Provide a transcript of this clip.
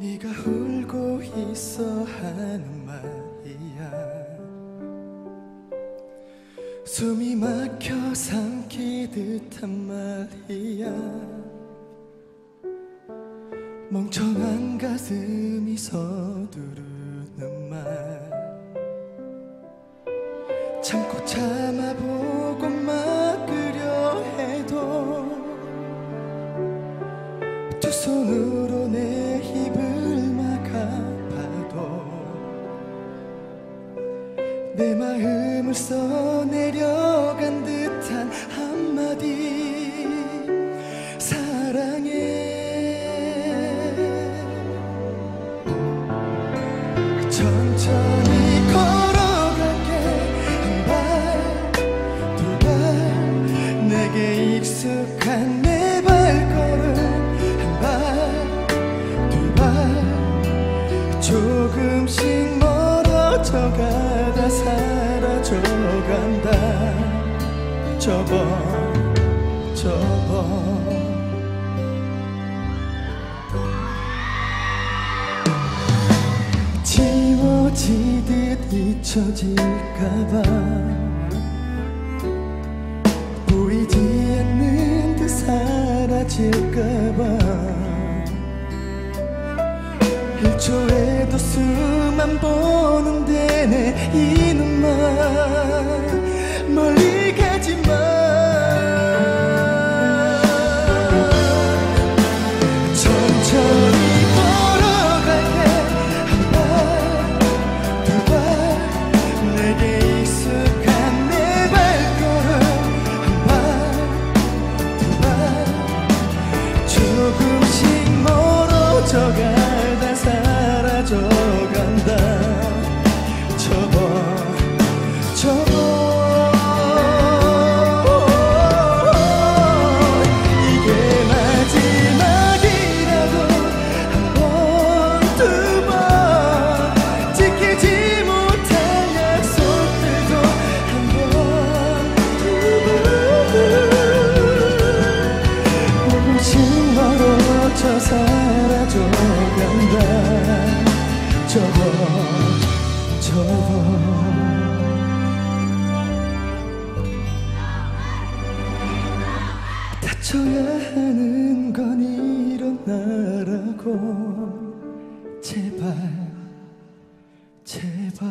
네가 울고 있어 하는 말이야. 숨이 막혀 삼키듯 한 말이야. 멍청한 가슴이 서두르는 말. 참고 참아보고 막으려 해도 두 손으로 내 마음을 써내려간 듯한 한마디. 사랑해. 천천히 걸어갈게. 한 발 두 발. 내게 익숙한 사라져 간다. 접어 접어 지워지듯 잊혀질까봐 보이지 않는 듯 사라질까봐 일초에도 수만 보는 데 내 멀어져 가다 사라져 간다. 접어 접어 이게 마지막이라도 한번 두 번 지키지 못한 약속들도 한 번 두 번. 조금씩 멀어져 사 간다. 접어 접어 다쳐야 하는 건 일어나라고. 제발 제발